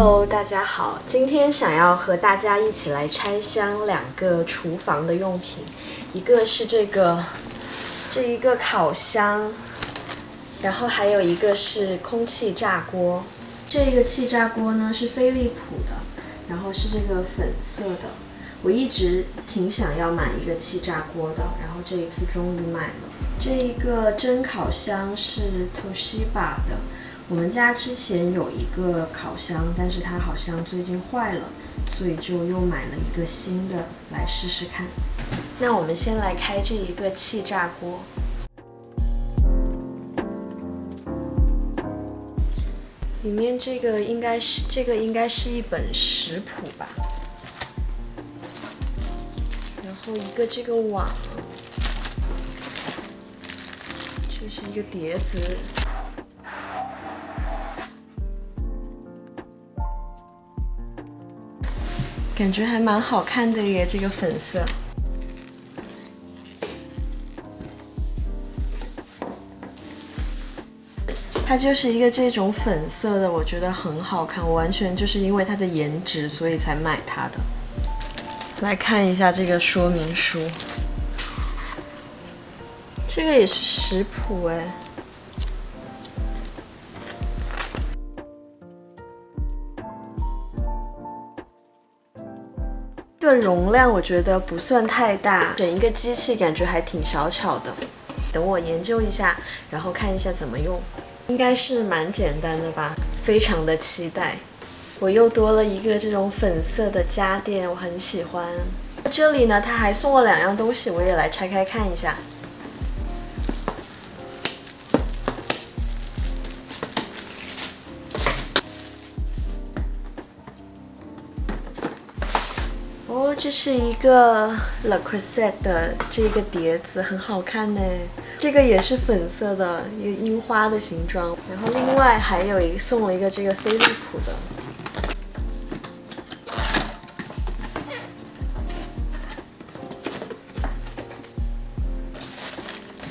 Hello，大家好，今天想要和大家一起来拆箱两个厨房的用品，一个是这个这一个烤箱，然后还有一个是空气炸锅。这个气炸锅呢是飞利浦的，然后是这个粉色的。我一直挺想要买一个气炸锅的，然后这一次终于买了。这一个蒸烤箱是 Toshiba 的。我们家之前有一个烤箱，但是它好像最近坏了，所以就又买了一个新的来试试看。那我们先来开这一个气炸锅。里面这个应该是这个应该是一本食谱吧，然后一个这个网，这是一个碟子。感觉还蛮好看的耶，这个粉色。它就是一个这种粉色的，我觉得很好看。我完全就是因为它的颜值，所以才买它的。来看一下这个说明书，这个也是食谱哎。这个容量我觉得不算太大，整一个机器感觉还挺小巧的。等我研究一下，然后看一下怎么用，应该是蛮简单的吧。非常的期待。我又多了一个这种粉色的家电，我很喜欢。这里呢，他还送了两样东西，我也来拆开看一下。这是一个 Le Creuset 的这个碟子，很好看呢。这个也是粉色的，一个樱花的形状。然后另外还有一个送了一个这个飞利浦的。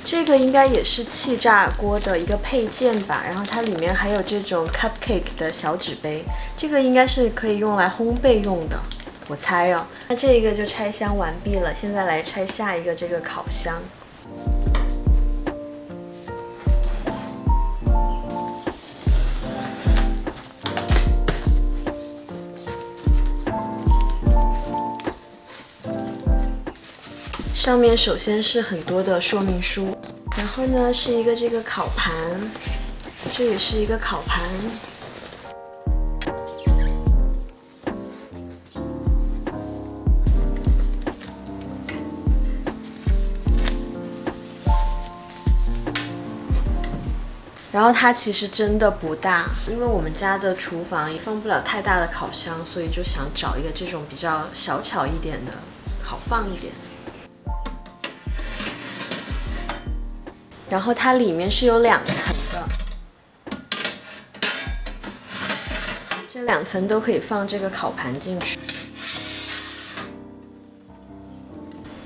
这个应该也是气炸锅的一个配件吧，然后它里面还有这种 cupcake 的小纸杯，这个应该是可以用来烘焙用的。我猜哦，那这个就拆箱完毕了。现在来拆下一个这个烤箱。上面首先是很多的说明书，然后呢是一个这个烤盘，这也是一个烤盘。然后它其实真的不大，因为我们家的厨房也放不了太大的烤箱，所以就想找一个这种比较小巧一点的，好放一点。然后它里面是有两层的，这两层都可以放这个烤盘进去。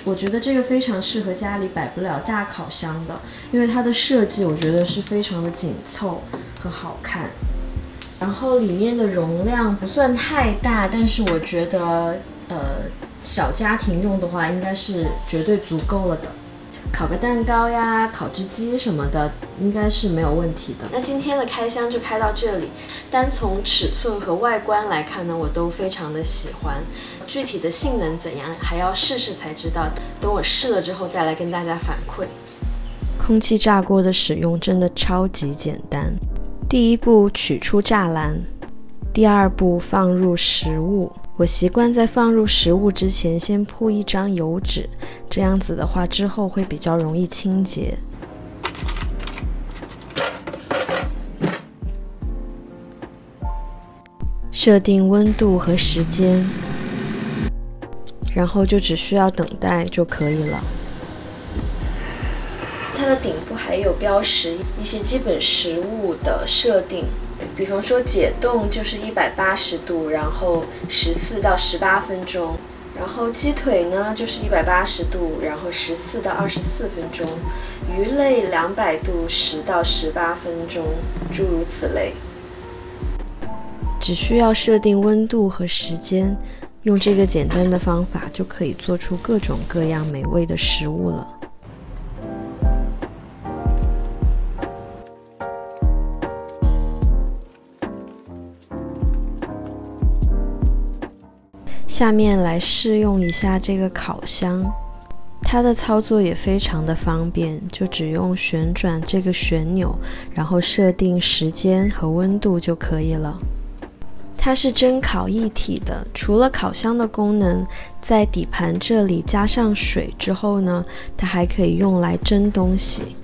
我觉得这个非常适合家里摆不了大烤箱的，因为它的设计我觉得是非常的紧凑和好看。然后里面的容量不算太大，但是我觉得呃小家庭用的话应该是绝对足够了的。烤个蛋糕呀，烤只鸡什么的，应该是没有问题的。那今天的开箱就开到这里。单从尺寸和外观来看呢，我都非常的喜欢。具体的性能怎样，还要试试才知道。等我试了之后再来跟大家反馈。空气炸锅的使用真的超级简单。第一步，取出栅栏。第二步，放入食物。我习惯在放入食物之前先铺一张油纸，这样子的话之后会比较容易清洁。设定温度和时间，然后就只需要等待就可以了。它的顶部还有标识一些基本食物的设定。比方说解冻就是一百八十度，然后十四到十八分钟，然后鸡腿呢就是一百八十度，然后十四到二十四分钟，鱼类两百度十到十八分钟，诸如此类。只需要设定温度和时间，用这个简单的方法就可以做出各种各样美味的食物了。下面来试用一下这个烤箱，它的操作也非常的方便，就只用旋转这个旋钮，然后设定时间和温度就可以了。它是蒸烤一体的，除了烤箱的功能，在底盘这里加上水之后呢，它还可以用来蒸东西。